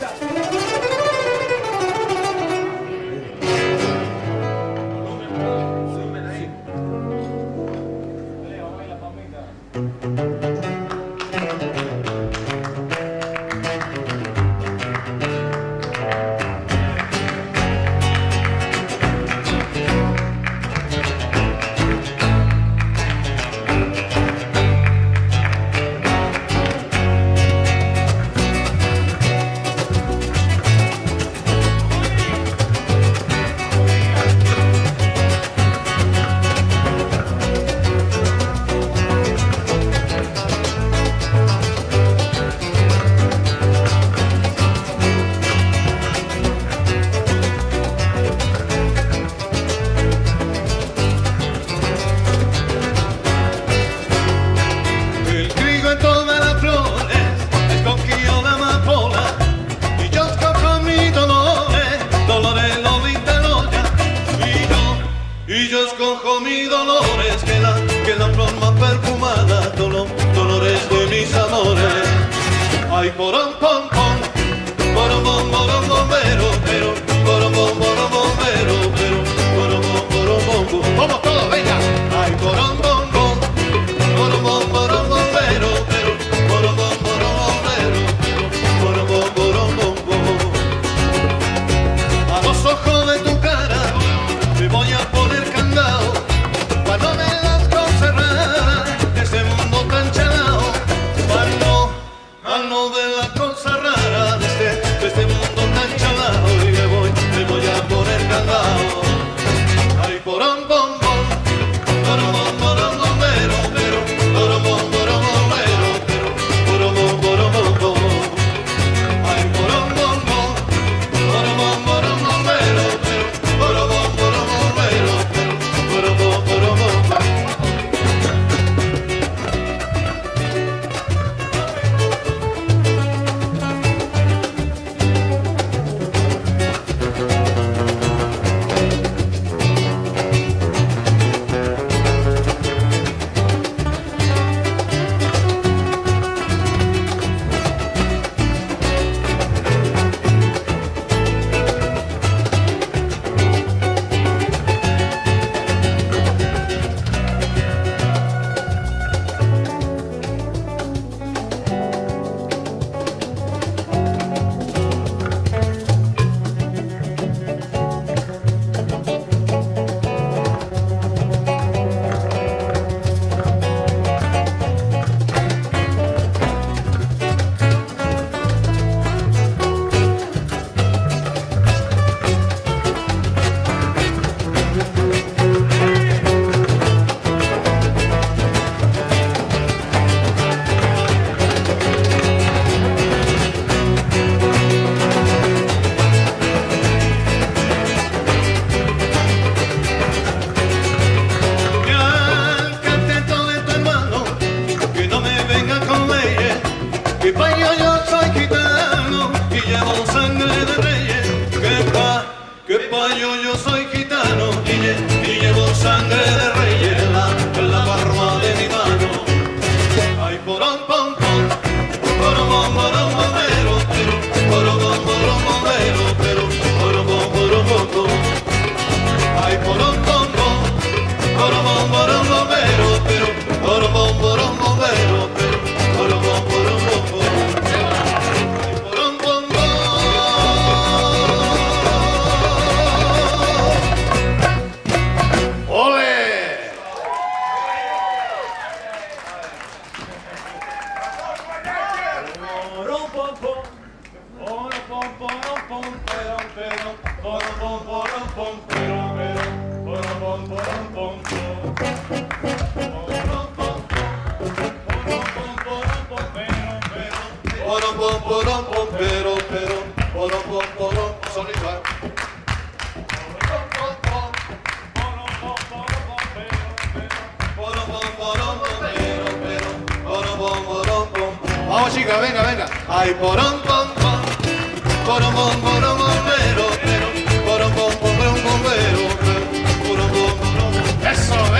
Jesus. mis dolores, que la, que la flor más perfumada, dolor, dolores de mis amores. Ay, por un pom. Vamos chicas, venga, venga. Ay, porón, pom, Eso